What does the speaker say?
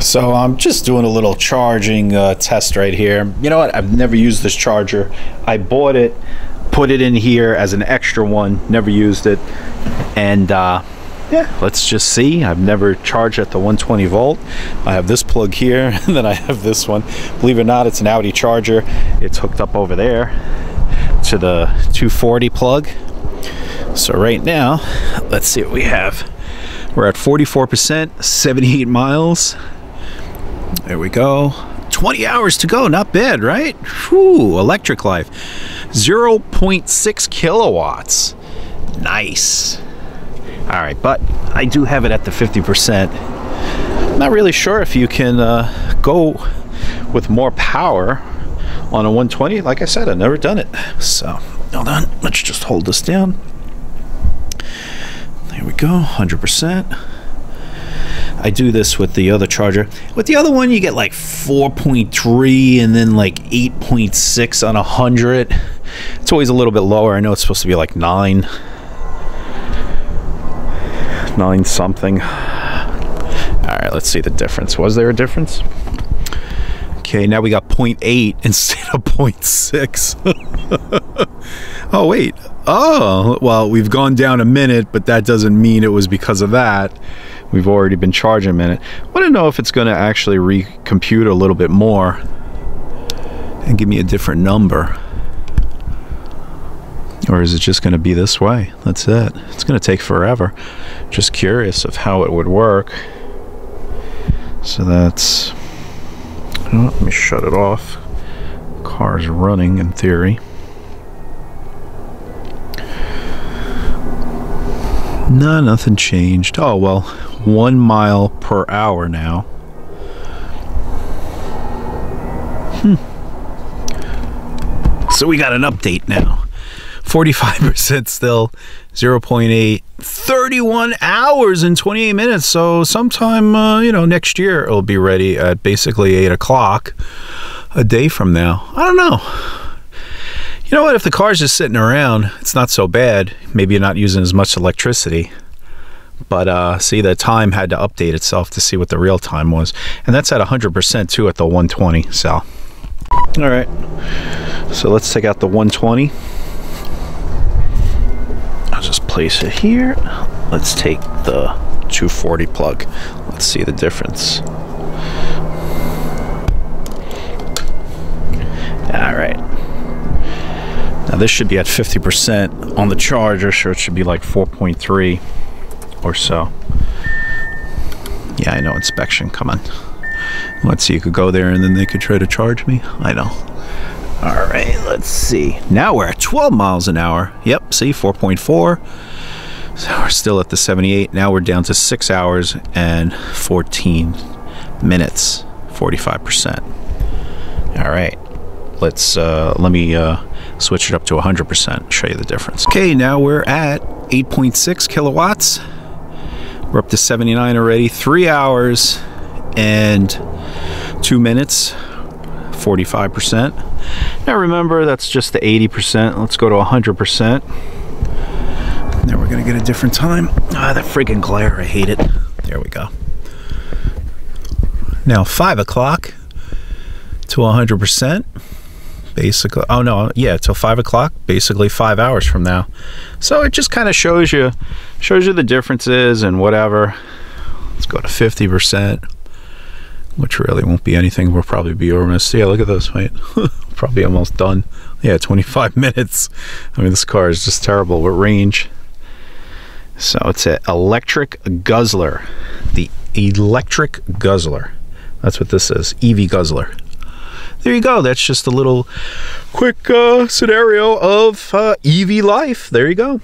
So I'm just doing a little charging uh, test right here. You know what? I've never used this charger. I bought it, put it in here as an extra one, never used it. And uh, yeah, let's just see. I've never charged at the 120 volt. I have this plug here, and then I have this one. Believe it or not, it's an Audi charger. It's hooked up over there to the 240 plug. So right now, let's see what we have. We're at 44%, 78 miles. There we go. 20 hours to go, not bad, right? Whew, electric life. 0.6 kilowatts. Nice. All right, but I do have it at the 50%. I'm Not really sure if you can uh, go with more power on a 120. Like I said, I've never done it. So, hold on. Let's just hold this down. There we go, 100%. I do this with the other charger. With the other one, you get like 4.3 and then like 8.6 on 100. It's always a little bit lower. I know it's supposed to be like 9. 9 something. Alright, let's see the difference. Was there a difference? Okay, now we got 0.8 instead of 0.6. oh, wait. Oh, well, we've gone down a minute, but that doesn't mean it was because of that. We've already been charging a minute. Want to know if it's going to actually recompute a little bit more and give me a different number. Or is it just going to be this way? That's it. It's going to take forever. Just curious of how it would work. So that's... Oh, let me shut it off. Car's running in theory. No, nothing changed. Oh, well, one mile per hour now. Hmm. So we got an update now. 45% still, 0.8, 31 hours and 28 minutes. So sometime, uh, you know, next year it'll be ready at basically 8 o'clock a day from now. I don't know. You know what? If the car's just sitting around, it's not so bad. Maybe you're not using as much electricity. But uh, see, the time had to update itself to see what the real time was. And that's at 100% too at the 120 cell. All right. So let's take out the 120. I'll just place it here. Let's take the 240 plug. Let's see the difference. This should be at 50% on the charger, so it should be like 4.3 or so. Yeah, I know inspection, come on. Let's see, you could go there and then they could try to charge me. I know. All right, let's see. Now we're at 12 miles an hour. Yep, see, 4.4. So we're still at the 78. Now we're down to 6 hours and 14 minutes, 45%. All right, let's, uh, let me uh, switch it up to 100%, show you the difference. Okay, now we're at 8.6 kilowatts. We're up to 79 already, 3 hours and 2 minutes, 45%. Now remember, that's just the 80%. Let's go to 100%. Now we're to get a different time. Ah, that freaking glare, I hate it. There we go. Now 5 o'clock to 100%. Basically, oh no, yeah, till 5 o'clock, basically 5 hours from now. So it just kind of shows you, shows you the differences and whatever. Let's go to 50% which really won't be anything. We'll probably be almost, yeah, look at this, wait, probably almost done. Yeah, 25 minutes. I mean, this car is just terrible with range. So it's an electric guzzler. The electric guzzler. That's what this is, EV guzzler. There you go. That's just a little quick uh, scenario of uh, EV life. There you go.